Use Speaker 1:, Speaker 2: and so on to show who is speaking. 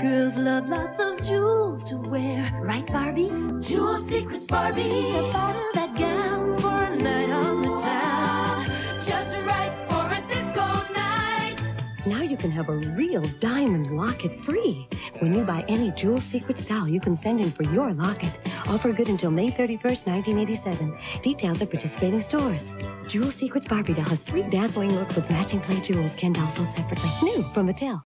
Speaker 1: Girls love lots of jewels to wear. Right, Barbie? Jewel Secrets, Barbie. To out that gown for a night on the town. Just right for a disco night.
Speaker 2: Now you can have a real diamond locket free. When you buy any Jewel Secrets style, you can send in for your locket. Offer good until May 31st, 1987. Details at participating stores. Jewel Secrets Barbie doll has three dazzling looks with matching play jewels. Ken doll sold separately. New from Mattel.